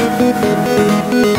Música